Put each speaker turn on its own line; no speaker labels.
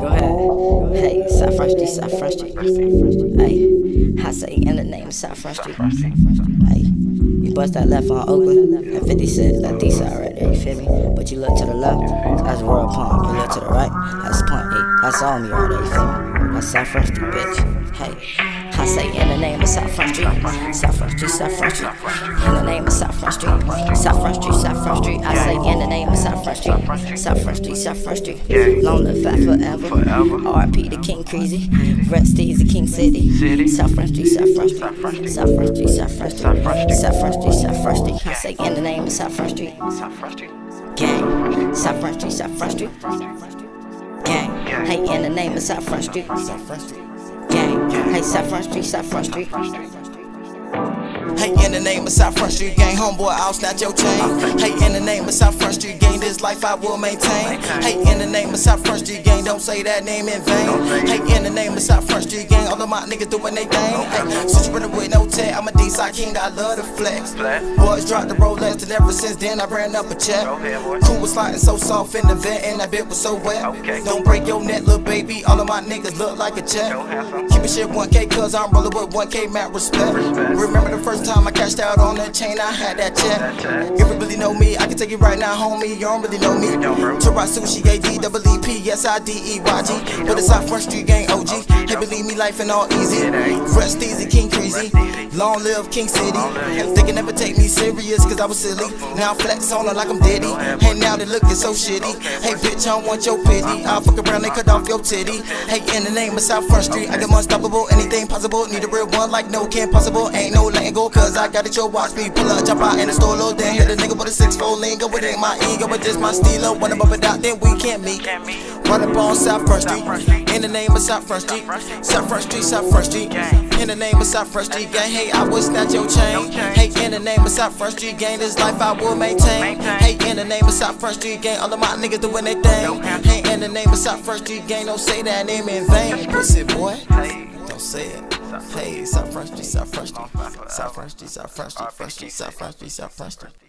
Go ahead. Hey, South Street, South Street. Hey, I say in the name of South Street. Hey, you bust that left on Oakland, and 50 cents, that D side right there, you feel me? But you look to the left, that's World Pump. You look to the right, that's Pump. Hey, that's all me there, you feel me? That's Street, bitch. Hey. I say in the name of South Street, South Street, South Street. In the name South Front Street, South Front Street, South. I say in the name of South Front Street, South Front Street, South Front Street. Long live fat forever. RP the King Crazy. Rest the King City. South Front Street, South Front Street. South Front Street, South Front Street. South Front Street, South Front Street. I say in the name of South Front Street. Gang. South Front Street, South Front Street. Gang. Hey, in the name of South Front Street. South Front Street. Gang. Hey, South Front Street, South Front Street.
Hey, in the name of South Front Street gang, homeboy, I'll snatch your chain. Hey, in the name of South Front Street gang, this life I will maintain. Hey, in the name of South Front Street gang, don't say that name in vain. Hey, in the name of South Front Street gang, all of my niggas doing they thing. Hey, since you running I'm a D-side king, I love to flex. Boys drop the Rolex, and ever since then I ran up a check. Cool was sliding so soft in the vent, and that bit was so wet. Don't break your neck, little baby, all of my niggas look like a check. Keep it shit 1K, cause I'm rolling with 1K, mad respect. Remember the first time I cashed out on that chain, I had that check. If you really know me, I can take it right now, homie. You don't really know me. Tiurakh$ushii, A D double E P, yes I D E Y G. But it's out Front Street Gang OG. Hey, believe me, life ain't all easy. Rest easy, King Crazy. Long live King City. They can never take me serious, cause I was silly. Now I flex on her like I'm Diddy. Hey, now they looking so shitty. Hey, bitch, I don't want your pity. I'll fuck around and cut off your titty. Hey, in the name of South Front Street, I get unstoppable, anything possible. Need a real one like no can't possible. Ain't no letting go, cause I got it, yo. Watch me pull up, jump out in the store, low down. Hit a nigga with a six fold lingo. It ain't my ego, but just my stilo. When I'm up and out, then we can't meet. Run up on South Front Street. In the name of South Front Street. South Front Street, South Front Street. In the name of South Front Street gang, hey, I will snatch your chain. Hey, in the name of South Front Street gang, this life I will maintain. Hey, in the name of South Front Street gang, all of my niggas doing their thing. Hey, in the name of South Front Street gang, don't say that name in vain. Pussy boy, don't say it. Hey, South Front Street, South Front Street, South Front Street, South Front Street, Front Street, South Front Street, South Front Street.